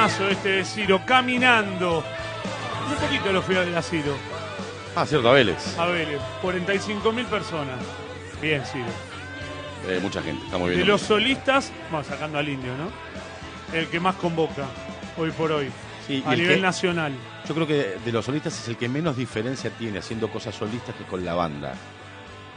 temazo este de Ciro, caminando. Un poquito lo fui a ver a Ciro. Ah, cierto, a Vélez. A Vélez, 45 mil personas. Bien, Ciro. Eh, mucha gente, está muy bien. De los solistas, vamos sacando al indio, ¿no? El que más convoca, hoy por hoy, Sí, a el nivel que- nacional. Yo creo que de los solistas es el que menos diferencia tiene haciendo cosas solistas que con la banda.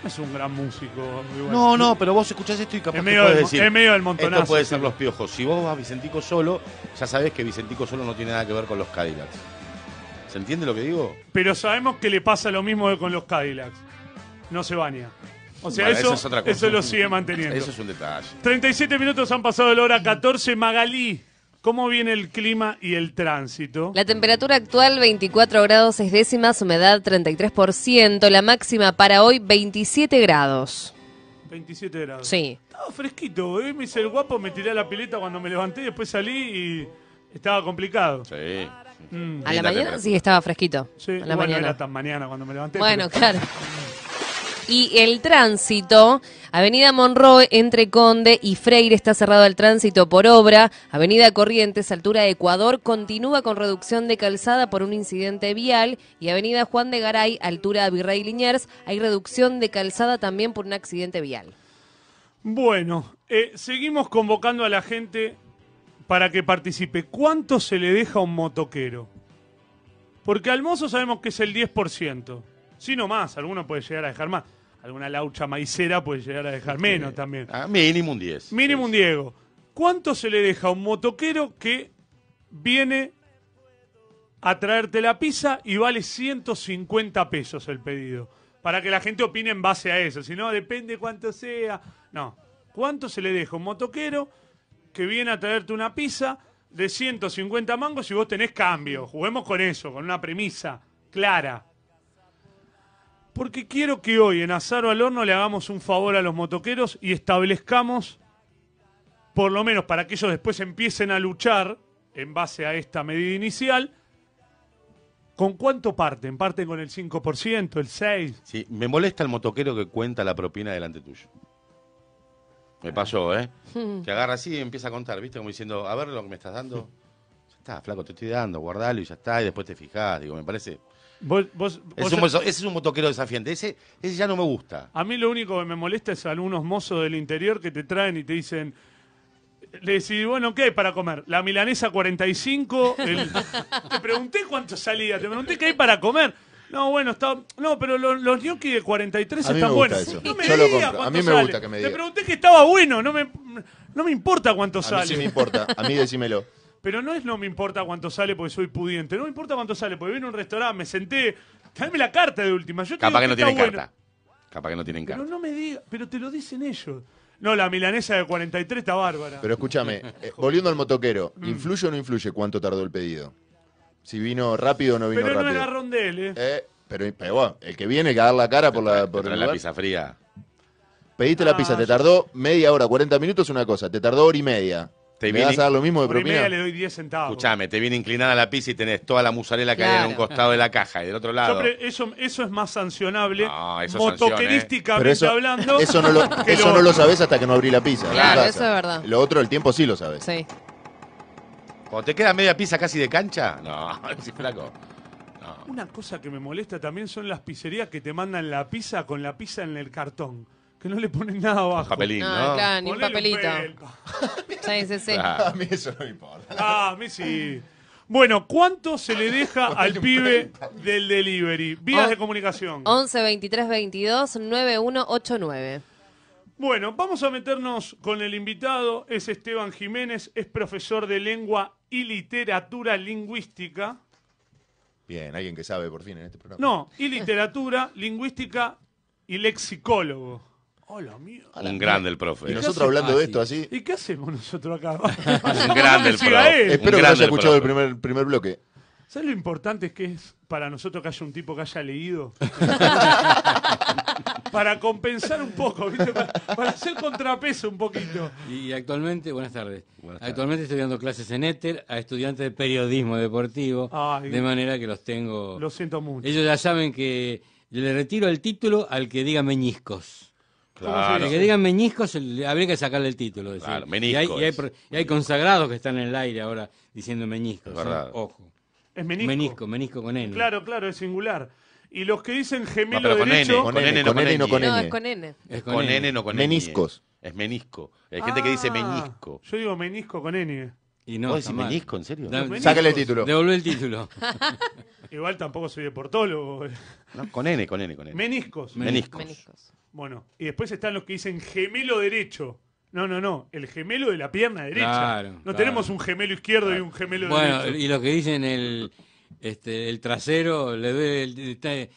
Es un gran músico. igual. No, no, pero vos escuchás esto y capaz Es que medio puedes del- decir. es medio del montonazo, Esto puede sí. ser los piojos. Si vos vas a Vicentico solo, ya sabés que Vicentico solo no tiene nada que ver con los Cadillacs. ¿Se entiende lo que digo? Pero sabemos que le pasa lo mismo que con los Cadillacs. No se baña. O sea, Bueno, eso, esa es otra cosa. eso lo sigue manteniendo. Eso es un detalle. 37 minutos han pasado de la hora 14. Magalí, ¿cómo viene el clima y el tránsito? La temperatura actual 24 grados 6 décimas, humedad 33%, la máxima para hoy 27 grados. 27 grados. Sí. Estaba fresquito, ¿eh? Me hice el guapo, me tiré a la pileta cuando me levanté, después salí y estaba complicado. Sí. Mm. A la mañana sí estaba fresquito. Sí, a la igual no mañana. era tan mañana cuando me levanté. Bueno, pero- claro. Y el tránsito, Avenida Monroe entre Conde y Freire está cerrado al tránsito por obra. Avenida Corrientes, altura Ecuador, continúa con reducción de calzada por un incidente vial. Y Avenida Juan de Garay, altura Virrey Liniers, hay reducción de calzada también por un accidente vial. Bueno, eh, seguimos convocando a la gente para que participe. ¿Cuánto se le deja a un motoquero? Porque al mozo sabemos que es el 10%. Si no más, alguno puede llegar a dejar más. Alguna laucha maicera puede llegar a dejar menos también. Ah, mínimo un 10. Mínimo un Diego. ¿Cuánto se le deja a un motoquero que viene a traerte la pizza y vale 150 pesos el pedido? Para que la gente opine en base a eso. Si no, depende cuánto sea. No. ¿Cuánto se le deja a un motoquero que viene a traerte una pizza de 150 mangos y vos tenés cambio? Juguemos con eso, con una premisa clara. Porque quiero que hoy en Azaro al Horno le hagamos un favor a los motoqueros y establezcamos, por lo menos para que ellos después empiecen a luchar en base a esta medida inicial, ¿con cuánto parten? ¿Parten con el 5%, el 6%? Sí, me molesta el motoquero que cuenta la propina delante tuyo. Me pasó, ¿eh? Que agarra así y empieza a contar, ¿viste? Como diciendo, a ver lo que me estás dando. Está, flaco, te estoy dando, guardalo y ya está, y después te fijás. Digo, me parece. Vos- vos- Ese vos- es, un, mozo- ese es un motoquero desafiante. Ese, ese ya no me gusta. A mí lo único que me molesta es algunos mozos del interior que te traen y te dicen... Le decís, bueno, ¿qué hay para comer? La milanesa 45. el- Te pregunté cuánto salía, te pregunté qué hay para comer. No, bueno, está. No, pero los, los gnocchi de 43 A mí están me gusta buenos. eso. No me Yo lo digas compro. A mí me sale. gusta que me Te diga. pregunté que estaba bueno, no me, no me importa cuánto A mí sale. sí me importa. A mí decímelo. Pero no es no me importa cuánto sale porque soy pudiente. No me importa cuánto sale porque vine a un restaurante, me senté. Dame la carta de última. Yo te Capaz que digo no tienen está bueno. carta. Capaz que no tienen Pero carta. no me digas, pero te lo dicen ellos. No, la milanesa de 43 está bárbara. Pero escúchame, eh, volviendo al motoquero. ¿influye o no influye cuánto tardó el pedido? Si vino rápido o no vino Pero no es rápido. de él, ¿eh? Eh, pero, pero bueno, el que viene que a dar la cara por la, por Trae el la lugar. pizza fría. Pediste la Ah, pizza, te yo- tardó media hora, 40 minutos una cosa, te tardó hora y media. Te ¿Me viene- vas a dar lo mismo de Por y media propina? le doy 10 centavos. Escuchame, te viene inclinada la pizza y tenés toda la musarela que hay en un Claro. costado de la caja y del otro Yo lado. pre- eso, eso es más sancionable, No, eso motoquerísticamente Pero eso, hablando. eso no lo, eso no lo sabes hasta que no abrí la pizza. Claro, eso es verdad. Lo otro, el tiempo sí lo sabes. Sí. Cuando te queda media pizza casi de cancha, no, sí, flaco. No. Una cosa que me molesta también son las pizzerías que te mandan la pizza con la pizza en el cartón. Que no le ponen nada abajo. Papelín, No, ¿no? claro, ni un Ponele papelito. felpa. Sí, sí, sí. Claro. A mí eso no me importa. Ah, a mí sí. Bueno, ¿cuánto se le deja al pibe del delivery? Vías de comunicación. 11 23 22 9189. Bueno, vamos a meternos con el invitado. Es Esteban Jiménez, es profesor de lengua y literatura lingüística. Bien, alguien que sabe por fin en este programa. No, y literatura, lingüística y lexicólogo. Hola, mío. Un grande el profe. Y nosotros hablando Ah, de esto así. ¿Y qué hacemos nosotros acá? Un grande el profe. Espero que haya escuchado el primer, primer bloque. ¿Sabes lo importante que es para nosotros que haya un tipo que haya leído? para compensar un poco, ¿viste? Para, para hacer contrapeso un poquito. Y actualmente, buenas tardes. Buenas tardes. Actualmente estoy dando clases en Éter a estudiantes de periodismo deportivo, Ay. de manera que los tengo. Lo siento mucho. Ellos ya saben que yo le retiro el título al que diga meñiscos. Claro. Que digan meñiscos, habría que sacarle el título. decir. Claro, y, hay, menisco y hay y consagrados que están en el aire ahora diciendo meñiscos. ¿eh? Ojo. Es menisco. Menisco, menisco con N. Claro, claro, es singular. Y los que dicen gemelo No, con derecho. N, Con Con N, N, no con N, no N. con No, N. es con N. Es Con N, no con N. Meniscos. Es menisco. Hay gente que dice Ah, meñisco. Yo digo menisco con N. Y no, ¿Vos está decís mal. menisco, en serio? Da-. Sácale el título. Devolvé el título. Igual tampoco soy deportólogo. No, con N, con N, con N. Meniscos. Meniscos. Meniscos. Bueno, y después están los que dicen gemelo derecho. No, no, no. El gemelo de la pierna derecha. Claro, no claro. tenemos un gemelo izquierdo y un gemelo Bueno, derecho. y los que dicen el, este, el trasero, le duele, el- está- el-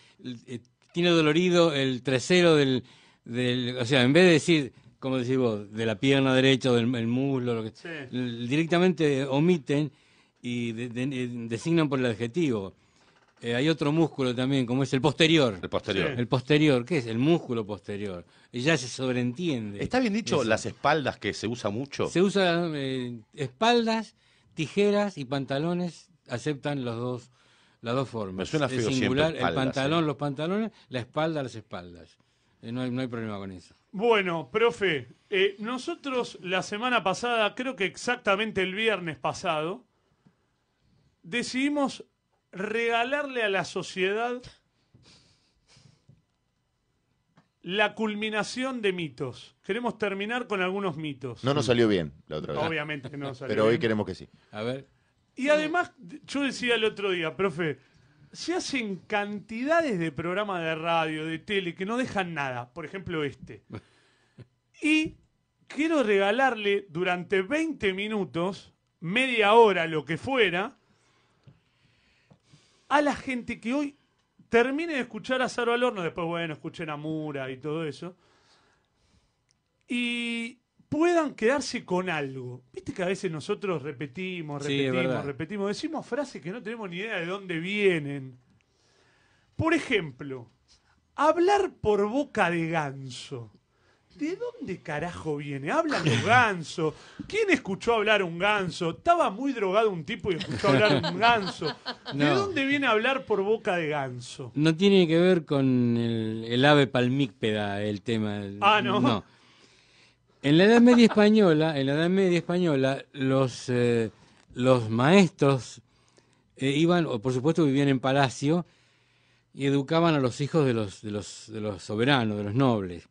eh, tiene dolorido el trasero del, del. O sea, en vez de decir, como decís vos, de la pierna derecha o del el muslo, lo que, Sí. directamente omiten y de- de- designan por el adjetivo. Eh, hay otro músculo también, como es el posterior. El posterior. Sí. El posterior, ¿qué es? El músculo posterior. Y ya se sobreentiende. ¿Está bien dicho las espaldas que se usa mucho? Se usa eh, espaldas, tijeras y pantalones, aceptan los dos, las dos formas. Me suena feo siempre singular, el espaldas, pantalón, eh. los pantalones, la espalda, las espaldas. Eh, no, hay, no hay problema con eso. Bueno, profe, eh, nosotros la semana pasada, creo que exactamente el viernes pasado, decidimos regalarle a la sociedad la culminación de mitos. Queremos terminar con algunos mitos. No nos salió bien la otra vez. Obviamente que no salió Pero hoy queremos que sí. A ver, Y además, yo decía el otro día, profe, se hacen cantidades de programas de radio, de tele, que no dejan nada. Por ejemplo, este. Y quiero regalarle durante 20 minutos, media hora, lo que fuera, a la gente que hoy termine de escuchar a Saro al horno, después, bueno, escuchen a Mura y todo eso, y puedan quedarse con algo. Viste que a veces nosotros repetimos, repetimos, repetimos, decimos frases que no tenemos ni idea de dónde vienen. Por ejemplo, hablar por boca de ganso. ¿De dónde carajo viene? Hablan los gansos. ¿Quién escuchó hablar un ganso? Estaba muy drogado un tipo y escuchó hablar un ganso. ¿De No. dónde viene hablar por boca de ganso? no tiene que ver con el, el ave palmípeda el tema. Ah, ¿no? En la Edad Media española, en la Edad Media española, los, eh, los maestros eh, iban, o por supuesto vivían en palacio, y educaban a los hijos de los, de los, soberanos, de los nobles.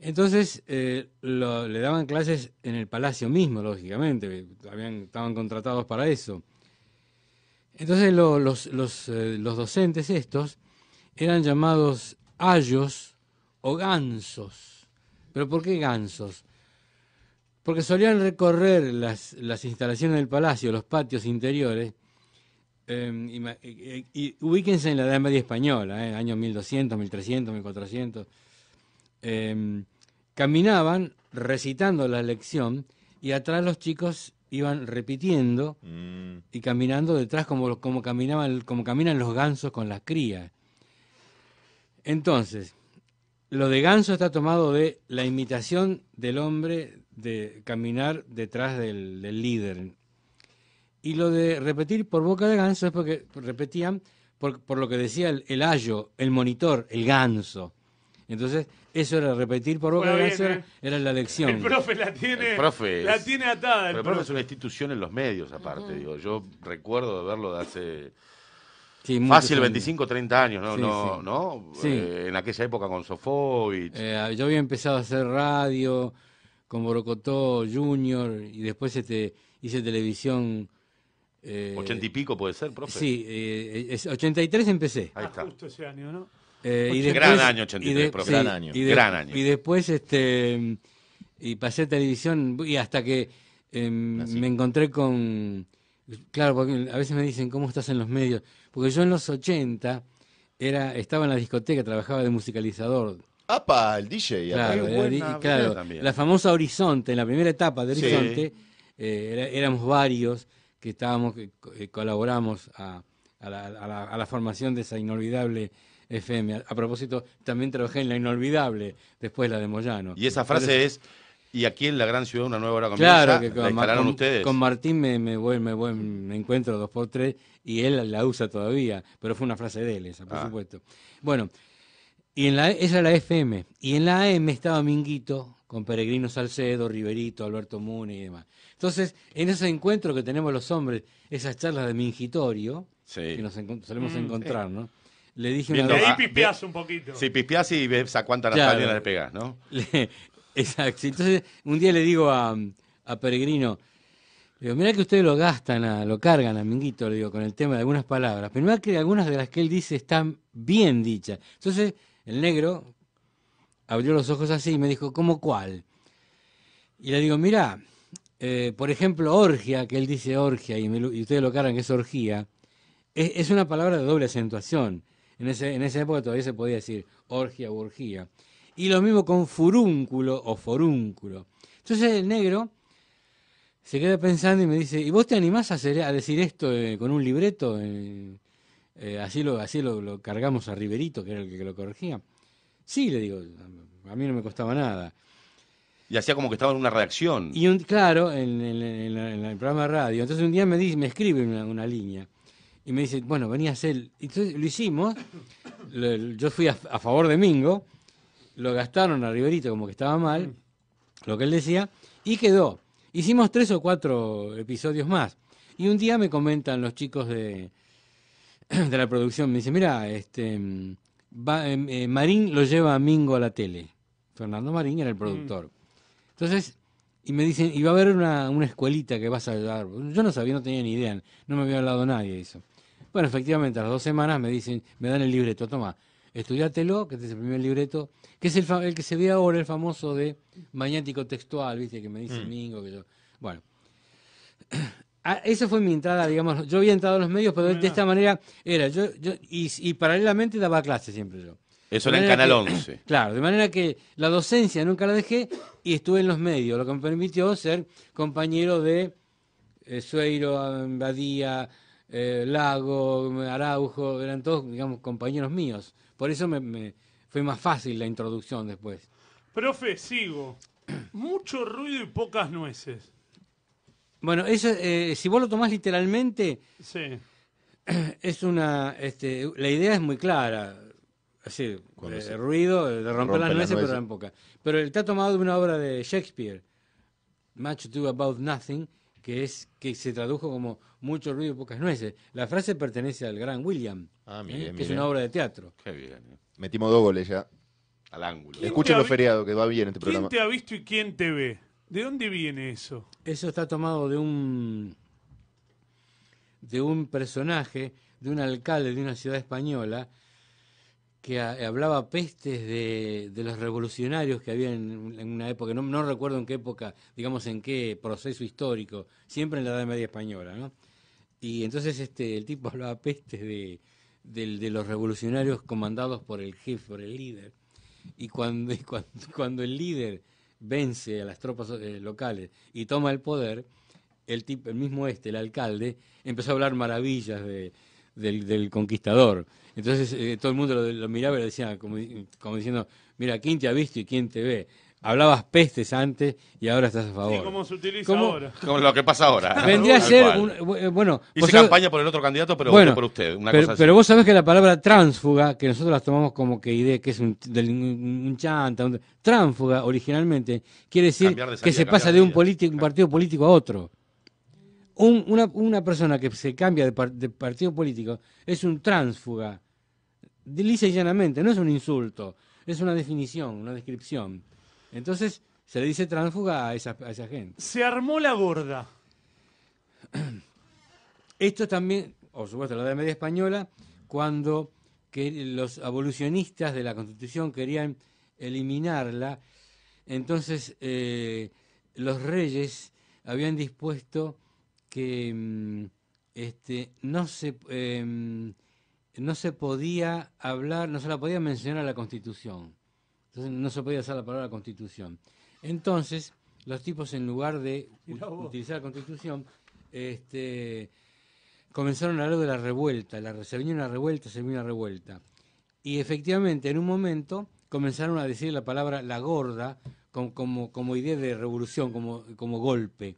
Entonces eh, le daban clases en el palacio mismo, lógicamente, habían, estaban contratados para eso. Entonces lo- los, los, los docentes estos eran llamados ayos o gansos. ¿Pero por qué gansos? Porque solían recorrer las, las instalaciones del palacio, los patios interiores, eh, ima- y, y- y ubíquense en la Edad Media Española, eh, años 1200, 1300, 1400. eh, caminaban recitando la lección y atrás los chicos iban repitiendo Mm, y caminando detrás como, como, caminaban, como caminan los gansos con las crías. Entonces, lo de ganso está tomado de la imitación del hombre de caminar detrás del, del líder. Y lo de repetir por boca de ganso es porque repetían por, por lo que decía el, el ayo, el monitor, el ganso. Entonces, eso era repetir por boca de ganso, era, ¿eh? era la lección. El profe la tiene, El profe la tiene atada. el Pero el profe profe. es una institución en los medios, aparte. digo, yo recuerdo de verlo de hace Sí, fácil años. 25, 30 años, ¿no? Sí, no, sí. ¿no? Sí. Eh, en aquella época con Sofovich. Eh, yo había empezado a hacer radio con Borocotó Junior y después este, hice televisión. eh, 80 y pico puede ser, profe. Sí, eh, es 83 empecé. Ahí Ah, está. justo ese año, ¿no? Eh, y Gran después- año 83, profe. Gran año. Y, de- Gran año. y después este y pasé a televisión y hasta que eh, Nací. me encontré con claro, porque a veces me dicen cómo estás en los medios, porque yo en los 80 era estaba en la discoteca, trabajaba de musicalizador. ¡Apa! El DJ. acá. Claro, era- buena claro, la famosa Horizonte, en la primera etapa de Sí. Horizonte, eh, era- éramos varios que estábamos, que eh, colaboramos a, a la, a la- a la formación de esa inolvidable FM. A, propósito, también trabajé en la inolvidable, después la de Moyano. Y esa frase es, y aquí en la gran ciudad una nueva hora comienza, Claro, que con, Ma- instalaron con- ustedes. con Martín me, me, voy- me, voy- me encuentro dos por tres y él la usa todavía, pero fue una frase de él esa, por Ah. supuesto. Bueno, Y en la, esa era la FM. Y en la AM estaba Minguito, con Peregrino Salcedo, Riverito, Alberto Muni y demás. Entonces, en ese encuentro que tenemos los hombres, esas charlas de mingitorio, Sí. que nos solemos Mm, encontrar, ¿no? Le dije una. Ah, ahí un poquito. Si pispeás y ves a cuántas Claro. naftalina le pegas, ¿no? Le- Exacto. Entonces, un día le digo a, Peregrino, le digo, mira que ustedes lo gastan, lo cargan a le digo, con el tema de algunas palabras. Pero mira que algunas de las que él dice están bien dichas. Entonces, el negro abrió los ojos así y me dijo, ¿cómo cuál? Y le digo, mira, eh, por ejemplo, orgia, que él dice orgia y, ustedes lo cargan que es orgía, es, una palabra de doble acentuación. En, ese, en esa época todavía se podía decir orgia u orgía. Y lo mismo con furúnculo o forúnculo. Entonces el negro se queda pensando y me dice, ¿y vos te animás a, hacer, a decir esto eh, con un libreto? Eh, eh, así lo, así lo, lo cargamos a Riverito, que era el que lo corregía. Sí, le digo, a mí no me costaba nada. Y hacía como que estaba en una redacción. Y un, claro, en, en- en la- en el programa de radio. Entonces un día me, dice, me escribe una, una línea y me dice, bueno, venía a hacer. Entonces lo hicimos. Lo- yo fui a, a favor de Mingo. Lo gastaron a Riverito como que estaba mal, lo que él decía, y quedó. Hicimos tres o cuatro episodios más. Y un día me comentan los chicos de, de la producción, me dicen, mira, este, mm, va- em, eh, Marín lo lleva a Mingo a la tele. Fernando Marín era el productor. Entonces, y me dicen, y va a haber una, una escuelita que vas a dar. Yo no sabía, no tenía ni idea, no me había hablado nadie de eso. Bueno, efectivamente, a las dos semanas me dicen, me dan el libreto, toma, estudiátelo, que este es el primer libreto, que es el, el que se ve ahora, el famoso de magnético textual, viste, que me dice Mingo, que yo. Bueno. Ah, Esa fue mi entrada, digamos, yo había entrado a los medios, pero de, de esta manera era, yo, yo y, y paralelamente daba clases siempre yo. Eso era en Canal que- 11. Claro, de manera que la docencia nunca la dejé y estuve en los medios, lo que me permitió ser compañero de eh, Sueiro, Badía, eh, Lago, Araujo, eran todos, digamos, compañeros míos. Por eso me, me- fue más fácil la introducción después. Profe, sigo. Mucho ruido y pocas nueces. Bueno, eso, eh, si vos lo tomás literalmente, Sí. es una, este, la idea es muy clara. Así, Cuando eh, se- ruido, de romper rompe las nueces, pero nueces. eran pocas. Pero está tomado de una obra de Shakespeare, Much Ado About Nothing, que es que se tradujo como mucho ruido y pocas nueces. La frase pertenece al gran William, Ah, ¿eh? mire, que es una obra de teatro. Qué bien. eh. Metimos dos goles ya. Al ángulo. ¿Quién Escuchen los feriados, que va bien este ¿Quién programa. te ha visto y quién te ve? ¿De dónde viene eso? Eso está tomado de un de un personaje, de un alcalde de una ciudad española que a- hablaba pestes de, de los revolucionarios que había en, en una época, no, no recuerdo en qué época, digamos en qué proceso histórico, siempre en la Edad Media española, ¿no? Y entonces este el tipo hablaba pestes de, del- de los revolucionarios comandados por el jefe, por el líder. Y cuando, y cuando, cuando el líder vence a las tropas eh, locales y toma el poder, el, tipo, el mismo este, el alcalde, empezó a hablar maravillas de, del, del conquistador. Entonces eh, todo el mundo lo, lo miraba y le decía, como, como diciendo, mira, ¿quién te ha visto y quién te ve? Hablabas pestes antes y ahora estás a favor. Sí, como se utiliza ¿Cómo? ahora. Como lo que pasa ahora. Vendría a ser, un- eh, bueno, Hice sabés- campaña por el otro candidato, pero Bueno, voté por usted. Una pero, cosa así. pero vos sabés que la palabra tránsfuga, que nosotros las tomamos como que idea, que es un, del- un, chanta, un- tránsfuga originalmente, quiere decir que se pasa de de un, político, un partido político a otro. Un- una, una persona que se cambia de, par- de partido político es un tránsfuga, lisa y llanamente, no es un insulto, es una definición, una descripción. Entonces se le dice tránsfuga a esa, a esa gente. Se armó la gorda. Esto también, por supuesto, la Edad Media Española, cuando que los abolicionistas de la Constitución querían eliminarla, entonces eh, los reyes habían dispuesto que mm, este, no se em, no se podía hablar, no se la podía mencionar a la Constitución. Entonces no se podía usar la palabra Constitución. Entonces, los tipos en lugar de utilizar la Constitución, este, comenzaron a hablar de la revuelta, la, se venía una revuelta, se venía una revuelta. Y efectivamente, en un momento, comenzaron a decir la palabra la gorda como, como, como idea de revolución, como, como golpe.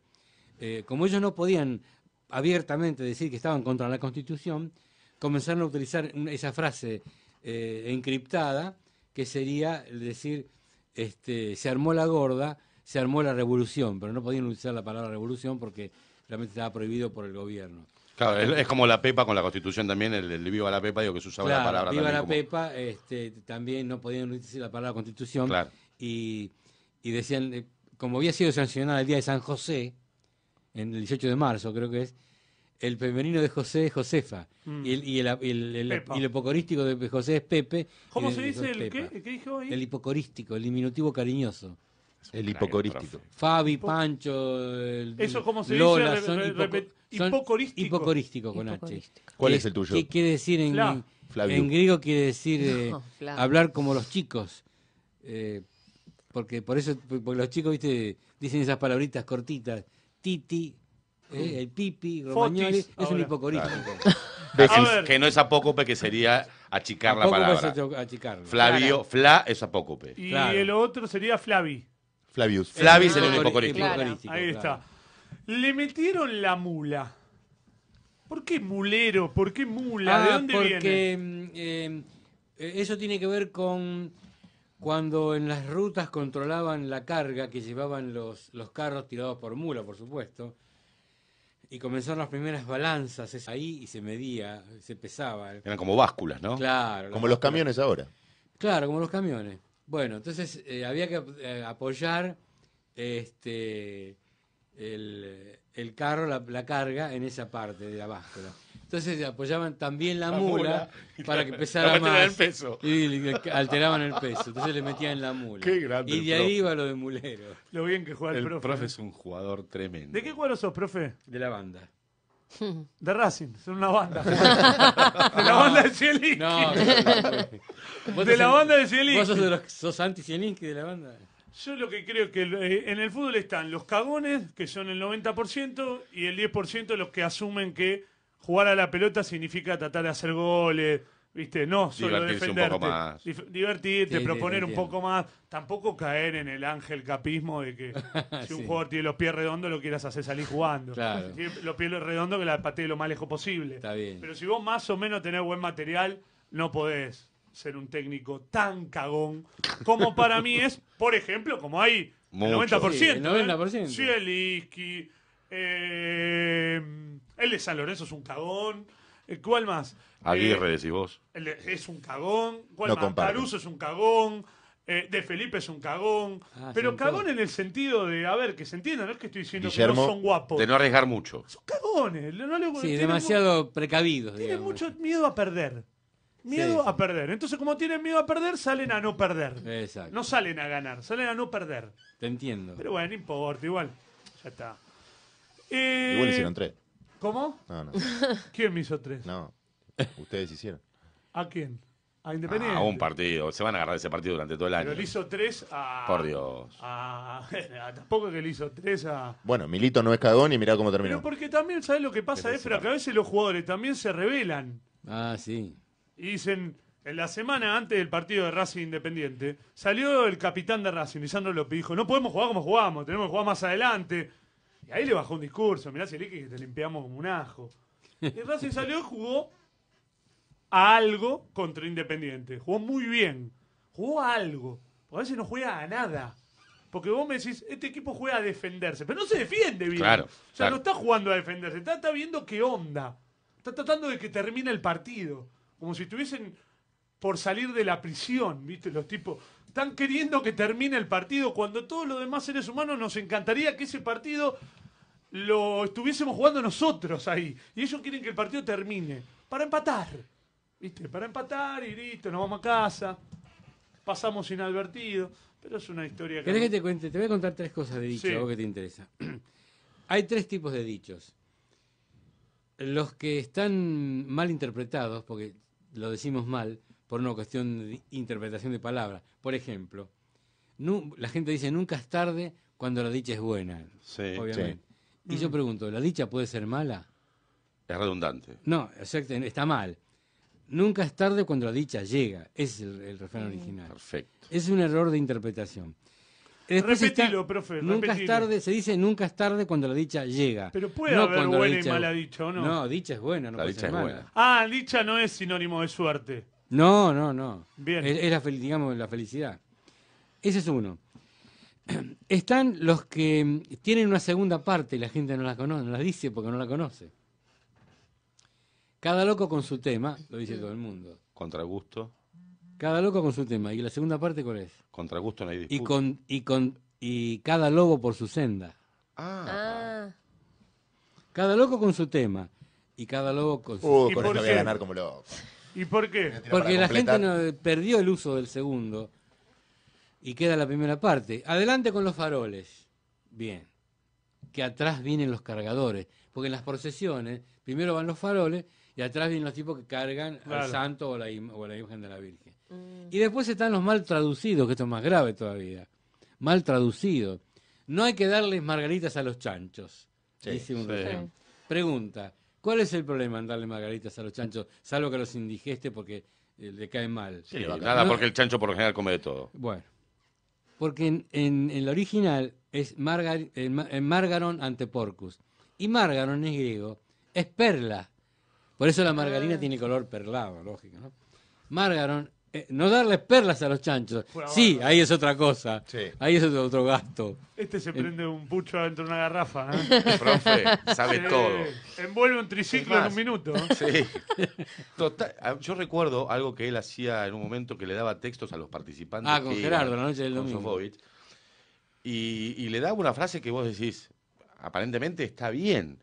Eh, como ellos no podían abiertamente decir que estaban contra la Constitución, comenzaron a utilizar esa frase eh, encriptada que sería el decir, este, se armó la gorda, se armó la revolución, pero no podían utilizar la palabra revolución porque realmente estaba prohibido por el gobierno. Claro, es, es como la Pepa con la Constitución también, el, el Viva la Pepa, digo que se usaba la palabra Viva también la como- Pepa, este, también no podían utilizar la palabra constitución. Claro. Y, y decían, eh, como había sido sancionada el día de San José, en el 18 de marzo creo que es, el femenino de José es Josefa. Mm. Y, el, y, el, el- el- Pepa. y el hipocorístico de José es Pepe. ¿Cómo se dice el qué? ¿Qué dijo ahí? El hipocorístico, el diminutivo cariñoso. El hipocorístico. Fabi, Pancho, el- ¿Eso cómo se Lola, dice? son, hipoco- hipocorístico. hipocorístico con H. ¿Cuál ¿Qué es el tuyo? ¿Qué quiere decir en, Fla. En griego? Quiere decir eh, No, hablar como los chicos. Eh, porque por eso, porque los chicos, viste, dicen esas palabritas cortitas. Titi, eh, el pipi, romagnoli, Fotis, es un ahora. hipocorístico. A ver, Que no es apócope, que sería achicar la palabra. Flavio, Fla es apócope. y claro. el otro sería Flavi. Flavius. Flavi sería un hipocorístico. hipocorístico, Ahí claro. está. Le metieron la mula. ¿Por qué mulero? ¿Por qué mula? ¿De Ah, dónde porque viene? mm, eh, eso tiene que ver con cuando en las rutas controlaban la carga que llevaban los, los carros tirados por mula, por supuesto, y comenzaron las primeras balanzas es ahí y se medía, se pesaba. Eran como básculas, ¿no? Claro. Como los camiones ahora. Claro, como los camiones. Bueno, entonces eh, había que eh, apoyar este el, el carro, la, la carga, en esa parte de la báscula. Entonces apoyaban también la, La mula, mula. para que pesara en más. el peso. Y alteraban el peso. Entonces le metían la mula. Qué grande y de ahí profe. iba lo de mulero, Lo bien que juega el, El profe. profe es un jugador tremendo. ¿De qué cuadro sos, profe? de la banda. De Racing, son una banda. de la banda de Zielinski. No, ¿Vos de la banda de Zielinski. ¿Vos sos, de los, sos anti-Zielinski de la banda? Yo lo que creo que eh, en el fútbol están los cagones, que son el 90%, y el 10% los que asumen que jugar a la pelota significa tratar de hacer goles, ¿viste? No solo Divertirse un defenderte. poco más. Dif- Divertirte, Sí, proponer un poco más. Tampoco caer en el ángel capismo de que si un Sí. jugador tiene los pies redondos lo quieras hacer salir jugando. Claro. Si tiene los pies redondos que la patee lo más lejos posible. Está bien. Pero si vos más o menos tenés buen material, no podés ser un técnico tan cagón como para mí es, por ejemplo, como hay el Mucho. 90%. Sí, el 90%. ¿eh? Zielinski, eh, el de San Lorenzo es un cagón. Eh, ¿Cuál más? Aguirre, Eh, decís vos. el de- es un cagón. ¿Cuál No más? Caruso es un cagón. eh, de Felipe es un cagón. Ah, pero cagón en el sentido de, a ver, que se entienda, no es que estoy diciendo Guillermo, que no son guapos. De no arriesgar mucho. Son cagones. No le, Sí, demasiado precavidos, tienen digamos. mucho miedo a perder. Miedo Sí, a perder. Entonces, como tienen miedo a perder, salen a no perder. Exacto. No salen a ganar, salen a no perder. Te entiendo. Pero bueno, no importa, igual. Ya está. Eh, Igual hicieron tres. ¿Cómo? No, no. ¿Quién me hizo tres? No. Ustedes hicieron. ¿A quién? ¿A Independiente? A un partido. Se van a agarrar ese partido durante todo el año. Pero le hizo tres a. Por Dios. a- tampoco es que le hizo tres a. Bueno, Milito no es cagón y mirá cómo Pero terminó. porque también, ¿sabes lo que pasa, Pero Efra? Que a veces los jugadores también se rebelan. Ah, sí. Y dicen, en la semana antes del partido de Racing Independiente, salió el capitán de Racing, Lisandro López, dijo, no podemos jugar como jugamos, tenemos que jugar más adelante. Y ahí le bajó un discurso, mirá, Selique, que te limpiamos como un ajo. Y Racing salió y jugó a algo contra Independiente. Jugó muy bien. Jugó a algo. Porque a veces no juega a nada. Porque vos me decís, este equipo juega a defenderse, pero no se defiende bien. Claro, o sea, claro. no está jugando a defenderse, está, está viendo qué onda. Está tratando de que termine el partido. Como si estuviesen por salir de la prisión, ¿viste? Los tipos están queriendo que termine el partido cuando todos los demás seres humanos nos encantaría que ese partido lo estuviésemos jugando nosotros ahí. Y ellos quieren que el partido termine. Para empatar. ¿Viste? Para empatar y listo, nos vamos a casa. Pasamos inadvertido. Pero es una historia que. ¿Querés no- que te cuente? Te voy a contar tres cosas de dichos, Sí. a vos que te interesa. Hay tres tipos de dichos. Los que están mal interpretados, porque lo decimos mal, por una cuestión de interpretación de palabras. Por ejemplo, nu- la gente dice nunca es tarde cuando la dicha es buena, Sí. obviamente. Y yo pregunto, ¿la dicha puede ser mala? Es redundante. No, exacto, está mal. Nunca es tarde cuando la dicha llega. Ese es el, el refrán original. Perfecto. Es un error de interpretación. Después Repetilo, profe, Nunca es tarde, se dice nunca es tarde cuando la dicha llega. Pero puede No haber buena y mala dicha, ¿o no? No, dicha es buena, no La puede dicha ser es mala. buena. Ah, dicha no es sinónimo de suerte. No, no, no. Bien. Es, es la, fel- digamos, la felicidad. Ese es uno. Están los que mm, tienen una segunda parte y la gente no la conoce, no la dice porque no la conoce. Cada loco con su tema, lo dice todo el mundo. Contra gusto. Cada loco con su tema. ¿Y la segunda parte cuál es? Contra gusto no hay disputa. Y con, y con y cada lobo por su senda. Ah, Ah, Cada loco con su tema. Y cada lobo con su Uh, ¿Y con por esto voy a qué? ganar como loco. ¿Y por qué? Porque la gente no, perdió el uso del segundo y queda la primera parte. Adelante con los faroles. Bien. Que atrás vienen los cargadores. Porque en las procesiones, primero van los faroles y atrás vienen los tipos que cargan Claro. al santo o la, im- o la imagen de la Virgen. Y después están los mal traducidos, que esto es más grave todavía. Mal traducidos. No hay que darles margaritas a los chanchos. Sí, dice un refrán. Pregunta, ¿cuál es el problema en darle margaritas a los chanchos, salvo que los indigeste porque eh, le caen mal? sí, nada, No. porque el chancho por lo general come de todo. Bueno, porque en, en- en el original es Margar, eh, eh, Margaron ante Porcus. Y Margaron es griego, es perla. Por eso la margarina tiene color perlado, lógico, ¿no? Margaron, eh, no darles perlas a los chanchos. Sí, ahí es otra cosa. Sí. Ahí es otro, otro gasto. Este se prende un pucho adentro de una garrafa. ¿eh? Profe, sabe Eh, todo. Envuelve un triciclo en un minuto. Sí. Total, ah, yo recuerdo algo que él hacía en un momento que le daba textos a los participantes. Ah, con que Gerardo, la noche del con domingo. Sofovich, y, y le daba una frase que vos decís, aparentemente está bien.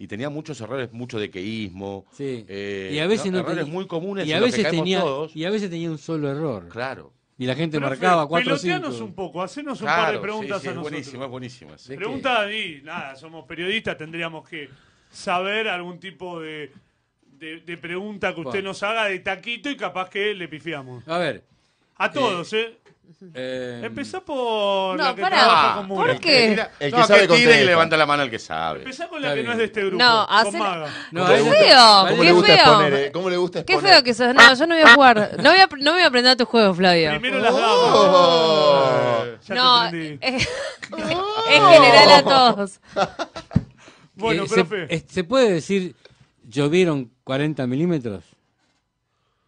Y tenía muchos errores, mucho de queísmo. Sí. eh, y a veces ¿no? no, errores muy comunes y en a los que veces tenía todos. y a veces tenía un solo error. Claro. Y la gente Profe, marcaba cuatro peloteanos cinco. un poco, hacenos un par de preguntas sí, sí, a es nosotros. buenísimo, es buenísimo. eso. ¿De qué? Pregunta y nada, somos periodistas, tendríamos que saber algún tipo de, de, de pregunta que usted Bueno. nos haga de taquito y capaz que le pifiamos. A ver, A todos, ¿eh? eh, Empezá por No, la que pará. trabaja con ¿Por Mura. qué? ¿Qué? Tira- El no, que sabe que tira y levanta la mano el que sabe. Empezá con la Está que no bien. es de este grupo. No, con hacela- Maga. no, ¡Qué feo! ¿Cómo ¡Qué le gusta feo! exponer, eh? ¿Cómo le gusta ¡Qué exponer? feo que sos! No, yo no voy a jugar. No, voy a, no voy a aprender tu juego, Flavio. Primero las Oh. damas. Ya no, te es, es general a todos. Bueno, Eh, se, profe. eh, ¿Se puede decir llovieron 40 milímetros?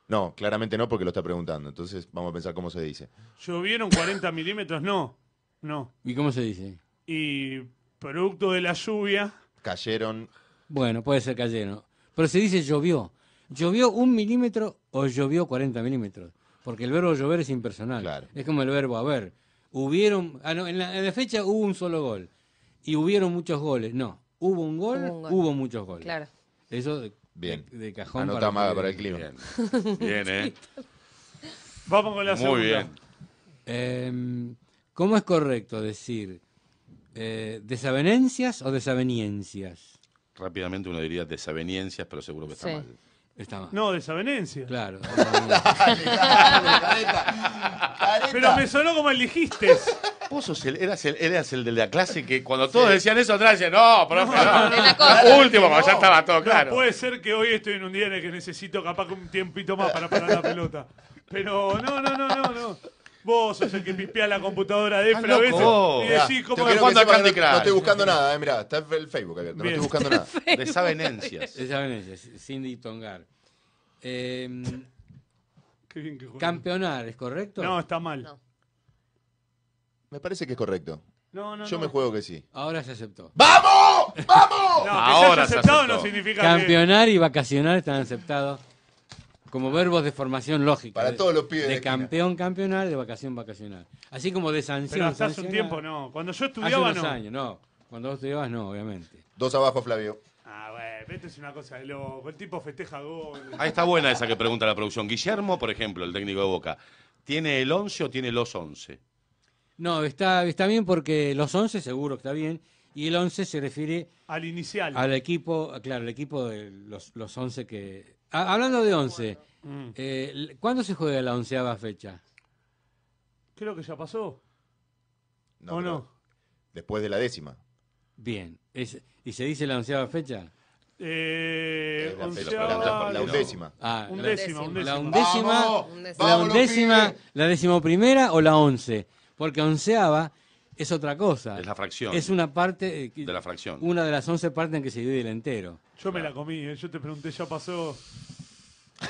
No, claramente no, porque lo está preguntando. Entonces vamos a pensar cómo se dice. ¿Llovieron 40 milímetros? No, no. ¿Y cómo se dice? Y producto de la lluvia, Cayeron. Bueno, puede ser cayeno. Pero se dice llovió. ¿Llovió un milímetro o llovió 40 milímetros? Porque el verbo llover es impersonal. Claro. Es como el verbo haber. Hubieron, ah, no, en, la, en la fecha hubo un solo gol. Y hubieron muchos goles. No, hubo un gol, Hubo un gol. hubo muchos goles. Claro. Eso Bien. de, de cajón. Anota para que- para el clima. Bien, bien, ¿eh? vamos con la segunda. Muy bien. Eh, ¿Cómo es correcto decir eh, desavenencias o desaveniencias? Rápidamente uno diría desaveniencias, pero seguro que está Sí. mal. Está mal. No, desavenencia. Claro. Pero me sonó como el dijiste. Vos sos el, eras, el, eras el de la clase que cuando todos decían eso atrás decían, no, profe, no. Último, cuando ya estaba todo No, claro. puede ser que hoy estoy en un día en el que necesito capaz que un tiempito más para parar la pelota. Pero no, no, no, no, no. Vos sos el que pipea la computadora de Efra a veces y decís cómo que que Candy no, estoy buscando nada, eh, mirá, está el Facebook abierto, no Bien. estoy buscando nada. Desavenencias. Desavenencias, Cindy Tongar. Eh, Qué bien que juega. campeonar, ¿es correcto? No, está mal. No. Me parece que es correcto. No, no, Yo no. me juego que sí. Ahora se aceptó. ¡Vamos! ¡Vamos! No, que Ahora se aceptado aceptó. no significa que... Campeonar y vacacionar están aceptados como verbos de formación lógica. Para de- todos los pibes de De campeón, campeonar, de vacación, vacacionar. Así como de sanción. Pero hasta hace un tiempo no. Cuando yo Hace estudiaba unos no. años, no. Cuando vos estudiabas, no, obviamente. Dos abajo, Flavio. Ah, bueno, esto es una cosa de loco. El tipo festeja gol. Ahí está buena esa que pregunta la producción. Guillermo, por ejemplo, el técnico de Boca, ¿tiene el 11 o tiene los 11? No, está, está bien porque los 11 seguro que está bien. Y el 11 se refiere Al inicial. al equipo, claro, el equipo de los, los 11 que... Ah, hablando de 11, Mm. eh, ¿cuándo se juega la onceava fecha? Creo que ya pasó. ¿O pero no? Después de la décima. Bien. Es- ¿Y se dice la onceava fecha? Eh, la, onceava- la- la undécima. Ah, la, Undécima, La undécima. la undécima, ¡Vamos! Undécima. la ¡Vamos, los undécima, la decimoprimera o la once. Porque onceava es otra cosa. Es la fracción. Es una parte... eh, De la fracción. Una de las once partes en que se divide el entero. Yo me la comí, eh. yo te pregunté, ya pasó.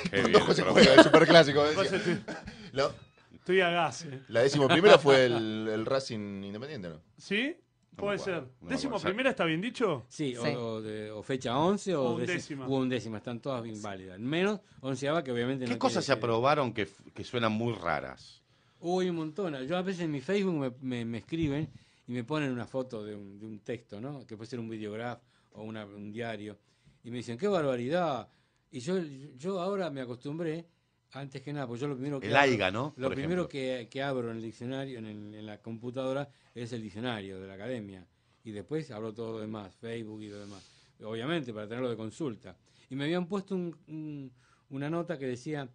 Qué Cuando bien, José juega, el superclásico. José, estoy, a gas. eh. la décimo primera fue el, el Racing Independiente, ¿no? ¿Sí? No Puede ser. no ¿Décimo primera está bien dicho? Sí, Sí. O, o de- o fecha 11 o, O décima. undécima. o undécima, están todas bien válidas. Menos onceava, que obviamente ¿Qué no cosas se aprobaron que, que suenan muy raras? Uy, un montón. Yo a veces en mi Facebook me, me- me escriben y me ponen una foto de un, de un texto, ¿no? Que puede ser un videograf o una- un diario. Y me dicen, qué barbaridad. Y yo, yo ahora me acostumbré, antes que nada, pues yo lo primero que El abro- AIGA, ¿no? Lo Por primero que, que abro en el diccionario, en, el- en la computadora, es el diccionario de la academia. Y después abro todo lo demás, Facebook y lo demás. Obviamente, para tenerlo de consulta. Y me habían puesto un- un- una nota que decía,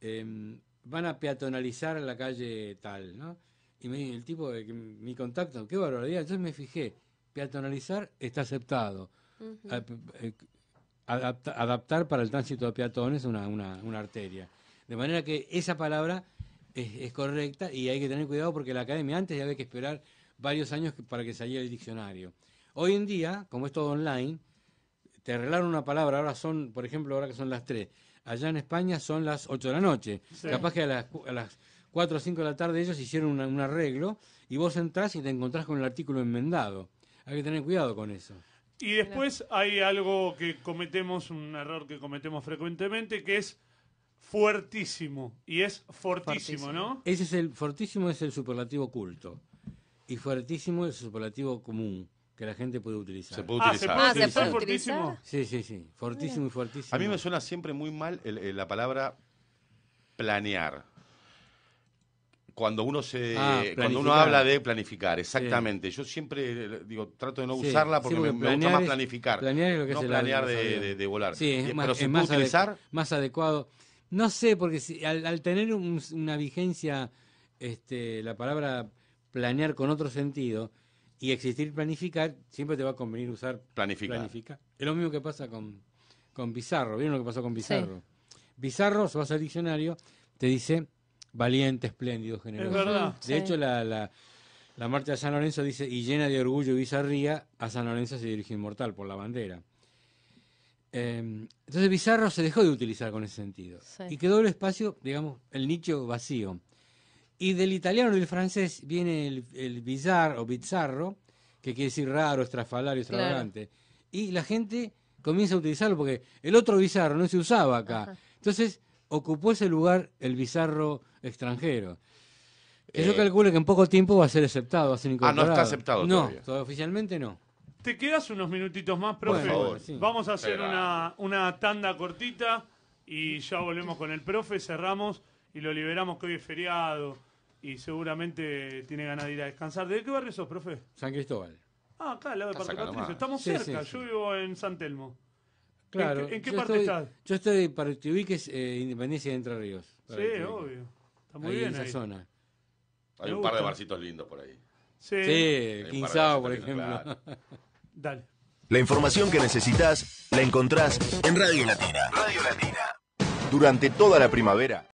em, van a peatonalizar la calle tal, ¿no? Y me, el tipo, de que- mi contacto, qué barbaridad. Entonces me fijé, peatonalizar está aceptado. Eh, adapta- adaptar para el tránsito de peatones una, una, una arteria. De manera que esa palabra es, es correcta y hay que tener cuidado porque la academia antes ya había que esperar varios años para que saliera el diccionario. Hoy en día, como es todo online, te arreglaron una palabra, ahora son, por ejemplo, ahora que son las 3, allá en España son las 8 de la noche. Sí. Capaz que a las, a las 4 o 5 de la tarde ellos hicieron una- un arreglo y vos entrás y te encontrás con el artículo enmendado. Hay que tener cuidado con eso. Y después hay algo que cometemos, un error que cometemos frecuentemente, que es fuertísimo. Y es fortísimo, Fortísimo. ¿no? Ese es el fortísimo es el superlativo culto y fuertísimo es el superlativo común que la gente puede utilizar. Se puede Ah, ¿se utilizar. puede Ah, ¿se utilizar puede fortísimo? utilizar? Sí, sí, sí, fortísimo y fuertísimo. A mí me suena siempre muy mal el- el- la palabra planear. Cuando uno se Ah, cuando uno habla de planificar, exactamente. Yo siempre eh, digo trato de no Sí, usarla sí, porque, me, me gusta más es- planificar. planear es lo que no planear de, los de- de volar. Sí, es Y- más, pero se es puede más, utilizar. más adecuado. No sé, porque si- al, al tener un- una vigencia este, la palabra planear con otro sentido y existir planificar, siempre te va a convenir usar Planificar. planificar. Es lo mismo que pasa con, con Pizarro. ¿Vieron lo que pasó con Pizarro? Pizarro, si vas al diccionario, te dice valiente, espléndido, generoso. Es verdad. De Sí. hecho, la, la, la marcha de San Lorenzo dice, y llena de orgullo y bizarría, a San Lorenzo se dirigió inmortal por la bandera. Eh, entonces Bizarro se dejó de utilizar con ese sentido. Sí. Y quedó el espacio, digamos, el nicho vacío. Y del italiano y del francés viene el, el bizarro o bizarro, que quiere decir raro, estrafalario, Claro. extravagante. Y la gente comienza a utilizarlo porque el otro bizarro no se usaba acá. Ajá. Entonces ocupó ese lugar el bizarro extranjero. Que yo Eh, calculo que en poco tiempo va a ser aceptado, va a ser Ah, no incorporado. está aceptado No, todavía. todavía oficialmente no. ¿Te quedas unos minutitos más, profe? Bueno, favor. sí. Vamos a hacer una, una tanda cortita y ya volvemos con el profe, cerramos y lo liberamos que hoy es feriado y seguramente tiene ganas de ir a descansar. ¿De qué barrio sos, profe? San Cristóbal. Ah, acá, al lado de Parque Patricio. Estamos Sí, cerca, sí, yo sí. vivo en San Telmo. Claro. ¿En qué- en qué yo parte estoy, estás? Yo estoy para que te ubiques eh, Independencia de Entre Ríos. Sí, obvio. Está muy ahí bien en esa ahí. zona. Hay Me un par de barcitos lindos por ahí. Sí. Quinzao, por ejemplo. claro. Dale. La información que necesitas la encontrás en Radio Latina. Radio Latina. Durante toda la primavera.